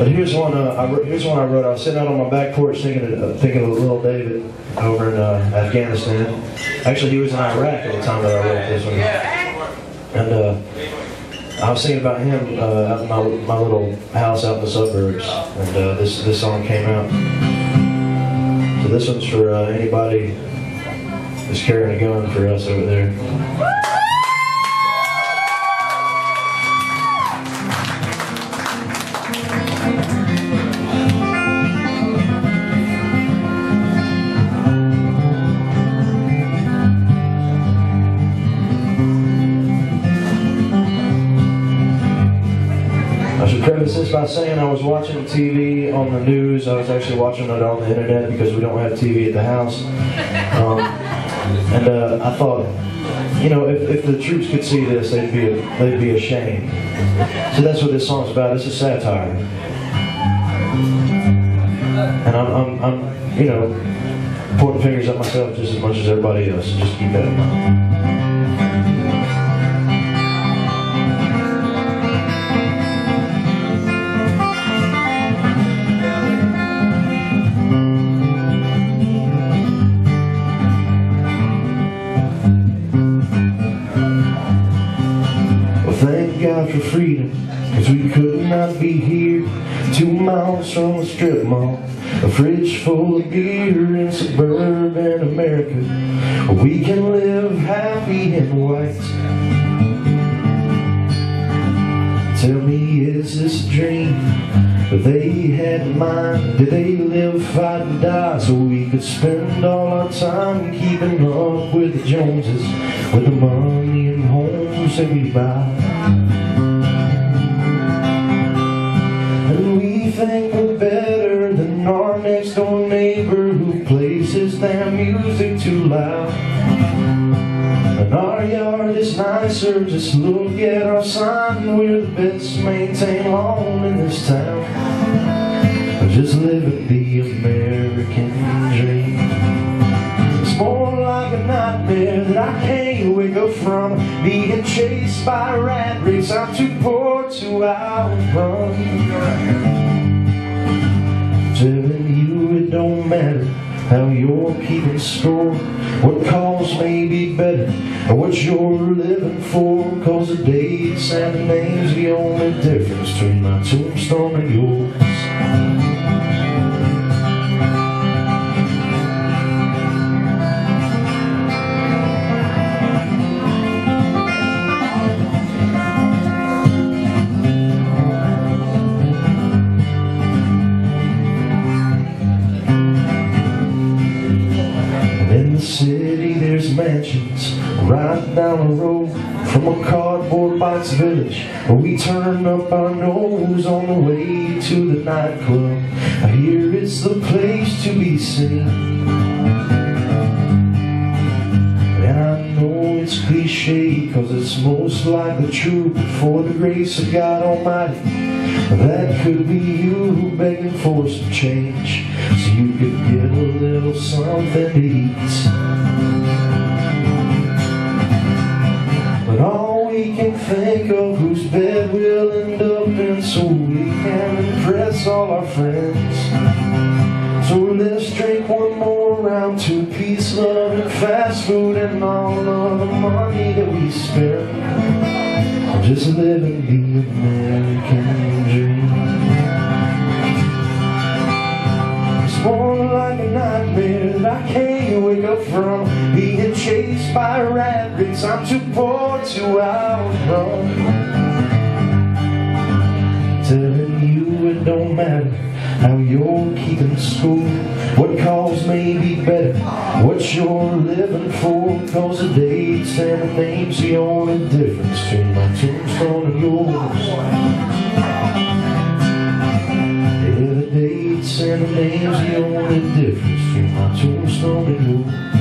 But here's one. Uh, I wrote, here's one I wrote. I was sitting out on my back porch thinking of, uh, thinking of little David over in uh, Afghanistan. Actually, he was in Iraq at the time that I wrote this one. And uh, I was thinking about him uh, out in my, my little house out in the suburbs. And uh, this this song came out. So this one's for uh, anybody that's carrying a gun for us over there. Preface this by saying I was watching TV on the news. I was actually watching it on the internet because we don't have TV at the house. Um, and uh, I thought, you know, if, if the troops could see this, they'd be they'd be ashamed. So that's what this song's about. It's a satire. And I'm, I'm, I'm you know, pointing fingers at myself just as much as everybody else. So just keep that in mind. For freedom, cause we could not be here. Two miles from a strip mall, a fridge full of beer in suburban America. We can live happy and white. Tell me, is this a dream that they had in mind? Did they live, fight, and die so we could spend all our time keeping up with the Joneses, with the money and homes that we buy? And we think we're better than our next door neighbor who places their music too loud. And our yard is nicer, just look at our sign, we're the best maintained lawn in this town. Just living the American dream. It's more like a nightmare that I can't wake up from. Being chased by rat race, I'm too poor to outrun. Telling you it don't matter how you're keeping score, what cause may be better, or what you're living for. Cause the dates and the names the only difference between my tombstone and yours. Right down the road from a cardboard box village where we turn up our nose on the way to the nightclub. I hear it's the place to be seen. And I know it's cliche cause it's most likely true for the grace of God Almighty. That could be you begging for some change so you could get a little something to eat. We can think of whose bed we'll end up in so we can impress all our friends. So let's drink one more round to peace, love, and fast food and all of the money that we spend. Just living the American dream. It's more like a nightmare I can't wake up from. Being chased by rabbits. I'm too poor to outrun. Telling you it don't matter how you're keeping score, what cause may be better, what you're living for. Cause the dates and the names the only difference between my tombstone and yours. Yeah, the dates and the names the only difference